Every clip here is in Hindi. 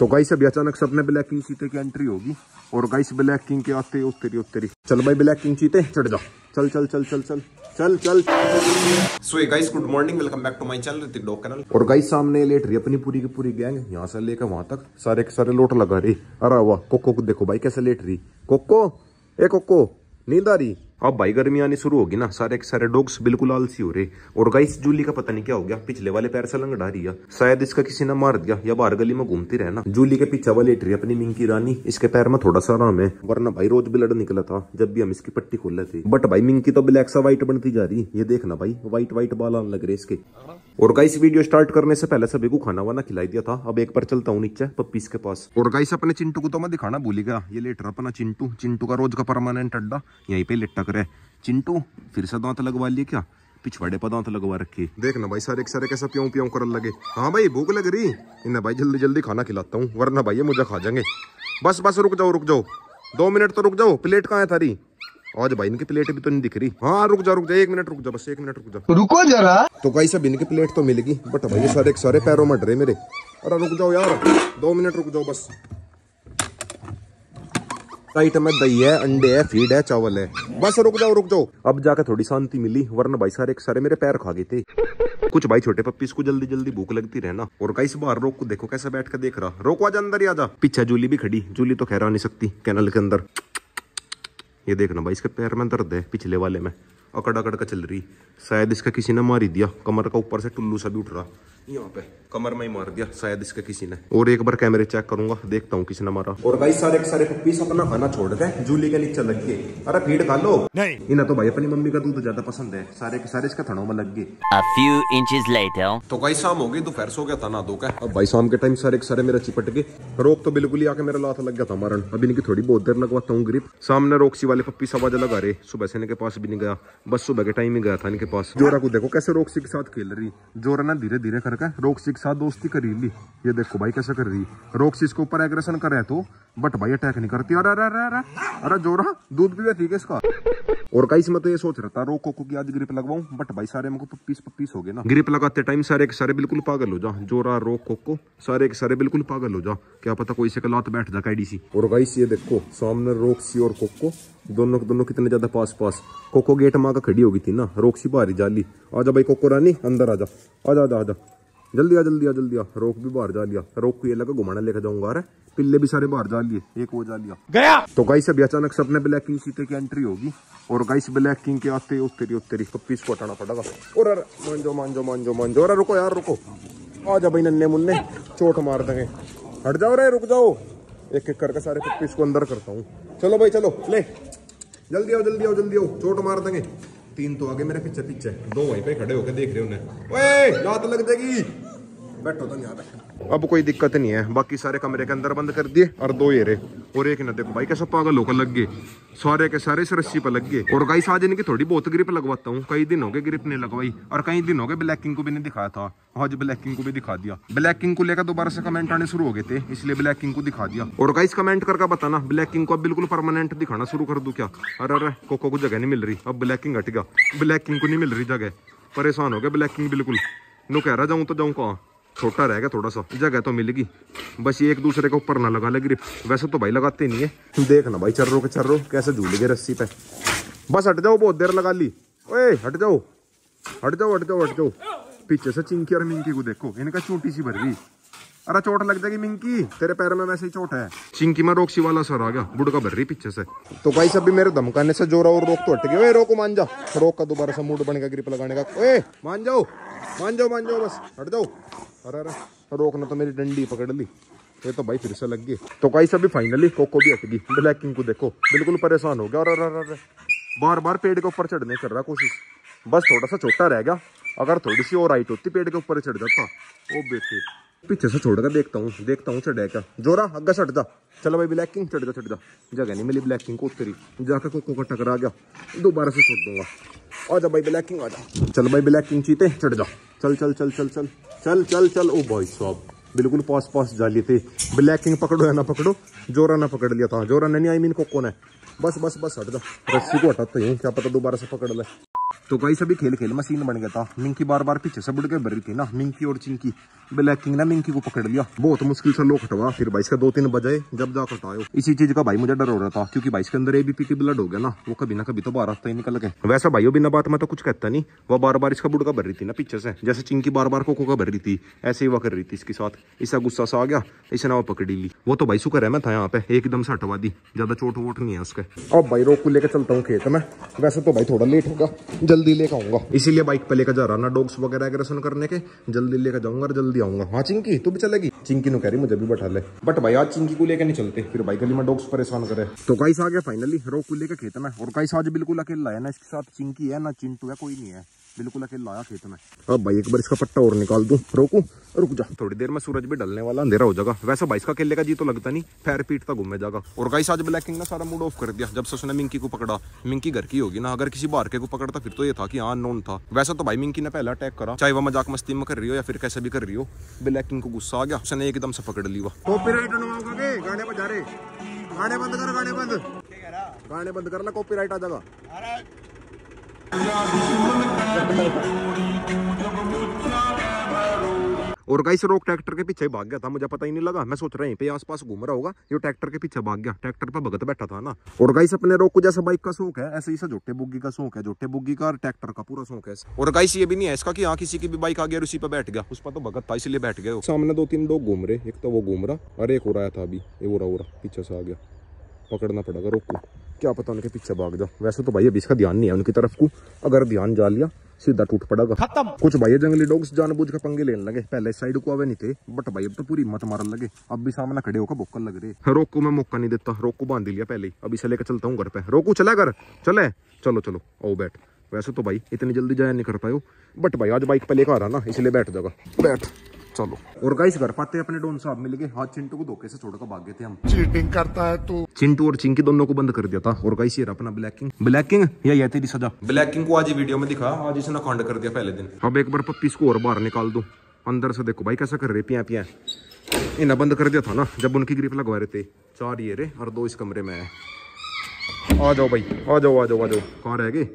तो गाइस अभी अचानक सबने ब्लैक किंग चीते की एंट्री होगी। और गाइस ब्लैक किंग के आते उतरी उतरी। चल भाई ब्लैक किंग चीते चढ़ जा। चल चल चल चल चल चल चल। So guys good morning welcome back to my channel Hrithik dog channel और गाइस सामने लेट रही अपनी पूरी की पूरी गैंग यहाँ से लेकर वहाँ तक। सारे के सारे लोट लगा रही। अरे वाह कोको को देखो भाई कैसे लेट रही। कोको ए कोको नींद आ रही। अब भाई, गर्मी आनी शुरू होगी ना, सारे के सारे डॉग्स बिल्कुल आलसी हो रहे। और गाइस जूली का पता नहीं क्या हो गया, पिछले वाले पैर से लंगड़ा रही है। शायद इसका किसी ने मार दिया, या बाहर गली में घूमती रहना जूली के पीछे वाले लेट रही अपनी मिंकी रानी, इसके पैर में थोड़ा सा आराम है, वरना भाई, रोज ब्लड निकला था, जब भी हम इसकी पट्टी खोल थे। बट भाई, मिंकी तो ब्लैक सा व्हाइट बनती जा रही, ये देखना भाई व्हाइट व्हाइट बाल आने लग रहे इसके। और गाइस वीडियो स्टार्ट करने से पहले सभी को खाना वाना खिलाई दिया था, अब एक बार चलता हूँ नीचे, पप्पीस के पास। और गाइस अपने चिंटू को तो मैं दिखाना, भूल गया, ये लेटर अपना चिंटू चिंटू का रोज का परमानेंट अड्डा, यहीं पे लिटक रहे चिंटू फिर से दांत लगवा लिए क्या? पिछवाड़े पर दांत लगवा रखे। देखना भाई सारे सारे कैसा प्यों प्यों कर लगे। हाँ भाई भूख लग रही। इन्हें भाई जल्दी जल्दी खाना खिलाता हूँ वरना भाई ये मुझे खा जाएँगे। बस बस रुक जाओ रुक जाओ। दो मिनट तो रुक जाओ प्लेट कहाँ है थारी आज भाई इनकी प्लेट भी तो नहीं दिख रही। हाँ रुक जा रुक जा एक मिनट रुक जा बस एक मिनट रुक जा। रुको जरा। तो गाइस अब इनकी प्लेट तो मिलेगी बट भाई सारे सारे पैरों में डरे मेरे। अरे रुक जाओ यार दो मिनट रुक जाओ बस। आइटम है दही है, अंडे है, फ़ीड है, चावल है। बस रुक जाओ रुक जाओ। अब जाकर थोड़ी शांति मिली, वरना भाई सारे सारे मेरे पैर खा गए थे। कुछ भाई छोटे पप्पी, इसको जल्दी जल्दी भूख लगती रहना और कई बार रोक को देखो कैसे बैठ कर देख रहा। रोको, आजा अंदर ही आजा पीछे जूली भी खड़ी। जूली तो खैर आ नहीं सकती, कैनल के अंदर। ये देखना भाई, इसके पैर में दर्द है, पिछले वाले में। अकड़ अकड़ का चल रही। शायद इसका किसी ने मार ही दिया। कमर का ऊपर से टुल्लू सा भी उठ रहा। यहाँ पे कमर में ही मार दिया। शायद इसका किसी ने। और एक बार कैमरे चेक करूँगा। देखता हूँ किसी ने मारा। और भाई सारे सारे पप्पीस अपना खाना छोड़ के जूली के नीचे लग गए। अरे फ़ीड खा लो। नहीं। इन्हें तो भाई अपनी मम्मी का दूध ज़्यादा पसंद है। सारे के सारे इसका थनों में लग गए. तो भाई शाम हो गई दोपहर सो गया था ना दो का। अब भाई शाम के टाइम सारे के सारे मेरा चिपट गए। रोक तो बिल्कुल ही आके मेरा लात लग गया था मारन। अभी इनकी थोड़ी बहुत देर लगवाता हूँ ग्रिप सामने रोक्सी वाले पप्पी सब आवाज़ लगा रहे। सुबह से इनके पास भी नहीं गया। बस सुबह के टाइम ही गया था इनके पास। जोरा को देखो कैसे रोक्सी के साथ खेल रही। जोरा ना धीरे धीरे करके रोक्सी के साथ दोस्ती करी ली। ये देखो भाई कैसे कर रही। रोक्सी इसके ऊपर एग्रेशन कर रहे तो बट भाई अटैक नहीं करती। अरे अरे अरे अरे जोरा दूध भी ठीक है इसका। और कई मैं तो ये सोच रहा था रोको को की आज ग्रिप लगवाऊं बट भाई सारे मेरे को पप्पीस पप्पीस हो गए ना। ग्रिप लगाते टाइम सारे के सारे बिल्कुल पागल हो जा। जोरा रोक कोको सारे के सारे बिल्कुल पागल हो जा। क्या पता कोई से कलात बैठ जा कैडीसी और गाइस ये देखो सामने रोक्सी और कोको दोनों दोनों कितने ज़्यादा पास पास। कोको गेट माँ का खड़ी होगी थी ना रोक्सी बाहर जाली। आजा भाई कोको रानी अंदर आजा। आजा आजा आजा। जल्दी आ जल्दी आ जल्दी आ। रोक भी बाहर जा लिया। रोक को ये लगा घुमाना लेकर जाऊँगा अरे। पिल्ले भी सारे बाहर जा लिए। एक वो जा लिया। गया! तो गाइस अभी अचानक सबने ब्लैक किंग सीते की एंट्री होगी। और गाइस ब्लैक किंग के आते उतरी उतरी। पप्पीस को हटाना पड़ेगा। और अरे मांजो मांजो मांजो मांजो। अरे रुको यार रुको। आ जा भाई नन्ने मुन्ने। चोट मार देंगे। हट जाओ रे रुक जाओ। एक एक करके सारे पप्पी को अंदर करता हूँ। चलो भाई चलो ले। जल्दी आओ जल्दी आओ जल्दी आओ। चोट मार देंगे। तीन तो आगे मेरे पीछे पीछे दो वहीं पे खड़े होकर देख रहे उन्हें। लात लग जाएगी। बैठो तो यहाँ बैठो अब कोई दिक्कत नहीं है। बाकी सारे कमरे के अंदर बंद कर दिए और दो ये रहे और एक न देखो भाई, कैसा पागल होकर लग गए। सारे के सारे इस रस्सी पर लग गए। और गाइस आज इनकी थोड़ी बहुत ग्रिप लगवाता हूँ। कई दिन हो गए ग्रिप नहीं लगवाई और कई दिन हो गए ब्लैक किंग को भी नहीं दिखाया था। आज ब्लैक किंग को भी दिखा दिया। ब्लैक किंग को लेकर दोबारा से कमेंट आने शुरू हो गए थे, इसलिए ब्लैक किंग को दिखा दिया। और गाइस कमेंट करके बताना ब्लैक किंग को अब बिल्कुल परमानेंट दिखाना शुरू कर दू क्या? अरे अरे, कोको को जगह नहीं मिल रही। अब ब्लैक किंग हट गया। ब्लैक किंग को नहीं मिल रही जगह। परेशान हो गया ब्लैक किंग बिल्कुल। नो कह रहा, जाऊँ तो जाऊँ कहाँ? छोटा रहेगा थोड़ा सा। जगह तो मिलेगी बस ये एक दूसरे के ऊपर ना लगा ले ग्रिप वैसे तो भाई लगाते नहीं है। देखना भाई, चर्रो के चर्रो, कैसे झूल गए रस्सी पे। बस हट जाओ, बहुत देर लगा ली। ओए, हट जाओ। हट जाओ हट जाओ हट जाओ। पीछे से चिंकी और मिंकी को देखो, इनका छोटी सी भर गई। अरे चोट लग जाएगी मिंकी तेरे पैर में वैसे ही चोट है। चिंकी में रोकसी वाला सर आ गया बुढ़ का भर रही पीछे से। तो भाई सभी मेरे धमकाने से जोरा और रोक तो हट गया। रोको मान जा रोक का दोबारा से मूड बनेगा ग्रिप लगाने का। ओए मान जाओ मान जाओ मान जाओ बस हट जाओ। अरे अरे रोकना तो मेरी डंडी पकड़ ली। ये तो भाई फिर से लग गई। तो कई सभी फाइनली कोको भी हट गई। ब्लैक किंग को देखो बिल्कुल परेशान हो गया। और अरे अरे बार बार पेड़ के ऊपर चढ़ने कर रहा कोशिश। बस थोड़ा सा छोटा रह गया। अगर थोड़ी सी और हाइट होती पेड़ के ऊपर चढ़ जाता। ओ बेटे। पीछे से छोड़ कर देखता हूँ देखता हूँ चढ़े क्या। जोरा, अग्गा चढ़ जा। चलो भाई ब्लैक किंग चढ़ जा चढ़ जा। जगह नहीं मिली ब्लैक किंग को उतरी जाकर कोको का टकरा गया। दोबारा से छोड़ दूँगा। आ जा भाई ब्लैक किंग आ जा। चल भाई ब्लैक किंग चीते, चढ़ जा। चल चल चल चल चल। चल चल चल। ओ भाई साहब, बिल्कुल पास पास जाली थे। ब्लैक किंग पकड़ो या ना पकड़ो, जोरा ना पकड़ लिया था। जोरा ने नहीं आई मीन कोको ने। बस बस बस, हट जा। रस्सी को हटाते ही, क्या पता दोबारा से पकड़ ले। तो गाइस अभी खेल खेल, मशीन बन गया था। मिंकी बार बार पीछे से बुड़ के भर थी ना। मिंकी और चिंकी। ब्लैकिंग ने मिंकी को पकड़ लिया। बहुत मुश्किल से लोग हटवा। फिर भाई इसका दो तीन बजे जब जा हटायो इसी चीज़ का भाई मुझे डर हो रहा था, क्योंकि भाई इसके अंदर एबीपी की ब्लड हो गया ना। वो कभी ना कभी तो बाहर आता ही निकल गए। वैसा भाई बिना बात में तो कुछ कहता नहीं। वो बार बार इसका बुड़का भर रही थी ना पीछे से। जैसे चिंकी बार बार कोको का भर रही थी, ऐसे ही वो कर रही थी इसके साथ। इसका गुस्सा सा आ गया। इसने वो पकड़ी ली। वो तो भाई शुक्र है मैं था यहाँ पे। एकदम से हटवा दी। ज़्यादा चोट वोट नहीं है उसके। अब भाई रोक को लेकर चलता हूँ खेत में। वैसे तो भाई थोड़ा लेट होगा। जल्दी लेकर आऊँगा। इसीलिए बाइक पे लेकर जा रहा ना, डॉग्स वगैरह एग्रेशन करने के, जल्दी लेकर जाऊँगा और जल्दी आऊँगा। हाँ चिंकी, तू भी चलेगी? चिंकी नु कह रही, मुझे भी बैठा ले। बट भाई, आज चिंकी को लेकर नहीं चलते, फिर भाई गली में डॉग्स परेशान करे। तो कई आ गया फाइनली रोक को लेकर खेत में और गाइस आज बिल्कुल अकेला है ना, इसके साथ चिंकी है, ना चिंटू है, कोई नहीं है। बिल्कुल अकेला आया खेत में। अब भाई एक बार इसका पट्टा और निकाल दूँ। रोकू? रुक जा। थोड़ी देर में सूरज भी डलने वाला अंधेरा हो जाएगा। वैसे भाई इसका अकेले का जी तो लगता नहीं। पैर पीटता घूमे जाएगा। और गाइस आज ब्लैकिंग ने सारा मूड ऑफ़ कर दिया। जब से उसने मिंकी को पकड़ा मिंकी घर की होगी ना। अगर किसी बाहर के को पकड़ता फिर तो ये था कि हाँ नोन था। वैसे तो भाई मिंकी ने पहला अटैक करा। चाहे वह मज़ाक मस्ती में कर रही हो या फिर कैसे भी कर रही हो ब्लैकिंग को गुस्सा आ गया। उसने एकदम से पकड़ ली कॉपीराइट गाने बजा रहे गाने बंद कर गाने बंद। गाने बंद कर ला कॉपीराइट आ जाएगा। और गाइस रोक ट्रैक्टर के पीछे भाग गया था, मुझे पता ही नहीं लगा। मैं सोच रहा हूँ पे आसपास घूम रहा होगा, ये ट्रैक्टर के पीछे भाग गया। ट्रैक्टर पर भगत बैठा था ना। और गाइस अपने रोक को जैसा बाइक का शौक है, ऐसे ही जोटे बुग्गी का शौक है, जोटे बुग्गी का ट्रैक्टर का पूरा शौक है। और गाइस ये भी नहीं है इसका कि यहाँ किसी की भी बाइक आ गया उसी पर बैठ गया। उस पर तो भगत था, इसलिए बैठ गया सामने दो तीन लोग घूम रहे, एक तो वो घूम रहा और एक हो रहा था अभी, ये हो रहा हो रहा, पीछे से आ गया। पकड़ना पड़ेगा रोक को। क्या पता उनके पीछे भाग जा वैसे तो भाई अभी इसका ध्यान नहीं है उनकी तरफ़ को। अगर ध्यान जा लिया सीधा टूट पड़ेगा। खत्म। कुछ भाई जंगली डॉग्स जानबूझ के पंगे लेने लगे। पहले साइड को आवे नहीं थे बट भाई अब तो पूरी मत मारने लगे। अब भी सामने खड़े होकर भोकल लग रहे। रोक मैं मौका नहीं देता। रोक बाँध लिया पहले अभी से लेकर चलता हूँ घर पे। रोकू चला घर। चले। चलो चलो। आओ बैठ। वैसे तो भाई इतनी जल्दी जाया नहीं कर पाए बट भाई आज बाइक पे लेकर आ रहा ना इसलिए बैठ जाएगा बैठ। चलो। और गाइस घर पाते अपने डोन साहब मिल गए। हाथ चिंटू को धोखे से छोड़कर भाग गए थे हम। चीटिंग करता है तू। चिंटू और चिंकी दोनों को बंद कर दिया था। और गाइस ये अपना ब्लैकिंग ब्लैकिंग या ये तेरी सजा? ब्लैकिंग को आज वीडियो में दिखा। आज इसने कांड कर दिया पहले दिन। अब एक बार पप्पी को और बाहर निकाल दो। अंदर से देखो भाई कैसा कर रहे पिया पिया इन्हें बंद कर दिया था ना जब उनकी ग्रिप लगवा रहे थे। चार ये रे और दो इस कमरे में है। आ जाओ भाई आ जाओ आ जाओ आ जाओ। कहाँ रह गए?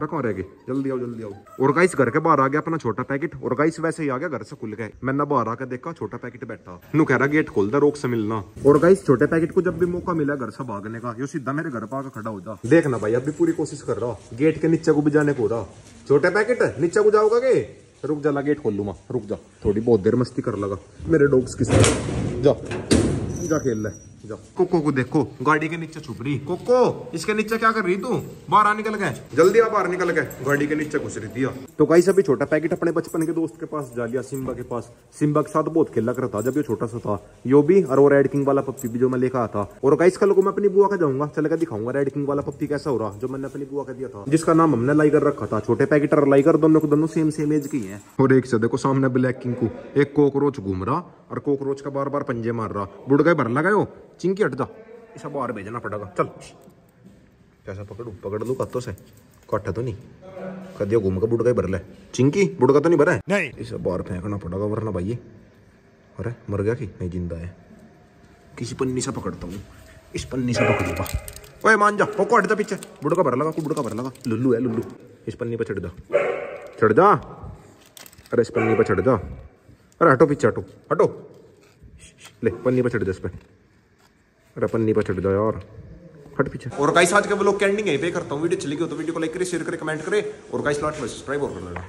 रखो रह गए। जल्दी आओ जल्दी आओ। और गाइस घर के बाहर आ गया अपना छोटा पैकेट और गाइस वैसे ही आ गया घर से खुल गए। मैंने बाहर आकर देखा, छोटा पैकेट बैठा। नु कह रहा, गेट खोल दे, रोक से मिलना। और गाइस छोटे पैकेट को जब भी मौका मिला घर से भागने का, यो सीधा मेरे घर पर आकर खड़ा हो जा। देखना भाई अभी पूरी कोशिश कर रहा। गेट के नीचे को भी जाने को रहा। छोटे पैकेट नीचे को जाओगा के? रुक जा, ला गेट खोल लू मैं रुक जा। थोड़ी बहुत देर मस्ती कर लगा। मेरे डॉग्स के साथ। जा खेल ले। जा कोको को देखो गाड़ी के नीचे छुप रही। कोको इसके नीचे क्या कर रही तू? बाहर आ निकल गए। जल्दी आ बाहर निकल गए। गाड़ी के नीचे घुस रही थी तो कहीं अभी छोटा पैकेट अपने बचपन के दोस्त के पास जा लिया सिम्बा के पास। सिम्बा के साथ बहुत खेला कर था जब ये छोटा सा था। यो भी और वो रेड किंग वाला पप्पी भी जो मैं लेकर आया था। और कई कल को मैं अपनी बुआ का जाऊँगा। चल कर दिखाऊँगा रेड किंग वाला पप्पी कैसा हो रहा जो मैंने अपनी बुआ का दिया था। जिसका नाम हमने लाई कर रखा था। छोटे पैकेट और लाई कर दोनों को दोनों सेम सेम एज की है और एक से देखो सामने ब्लैक किंग को। एक कोकरोच घूम रहा और कोकरोच का बार बार पंजे मार रहा। बुड़ गए भर लगाओ चिंकी हट जा। इसे बाहर भेजना पड़ेगा। चल। कैसा पकड़ू पकड़ लू कत्तो से। कट्ठा तो नहीं। कदियो घूम के बुड़ ही भर ले। चिंकी बुड़का तो नहीं भरा है? नहीं। इसे बाहर फेंकना पड़ेगा वरना भाई अरे मर गया कि? नहीं ज़िंदा है। किसी पन्नी से पकड़ता हूँ। इस पन्नी से पकड़ूँगा। ओए मान जा। पोको हट जा पीछे। बुड़का भर लगा बुड़का भर लगा। लुल्लू है लुल्लू। इस पन्नी पर चढ़ जा। चढ़ जा। अरे इस पन्नी पर चढ़ जा। अरे हटो पीछे हटो। हटो। ले पन्नी पर चढ़ जा इस पे अरे पन्नी पे चढ़ जाओ यार। हट पीछे। और गाइस आज के ब्लॉग के एंडिंग यहीं पे करता हूँ वीडियो चली गई तो वीडियो को लाइक करे शेयर करे कमेंट करें। और गाइस लास्ट में सब्सक्राइब और कर लेना